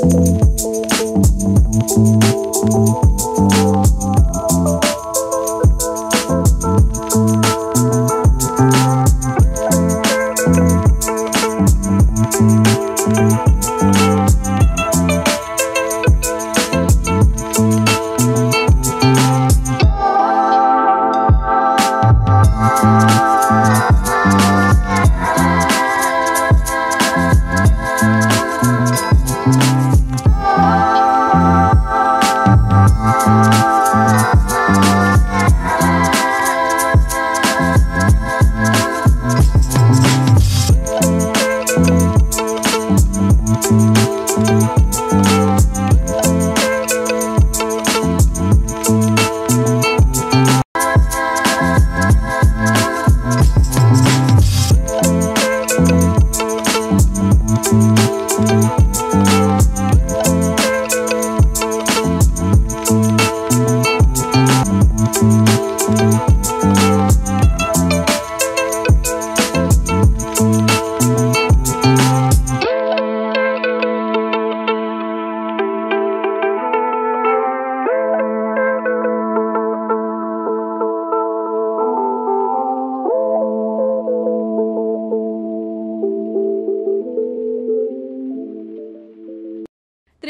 Thank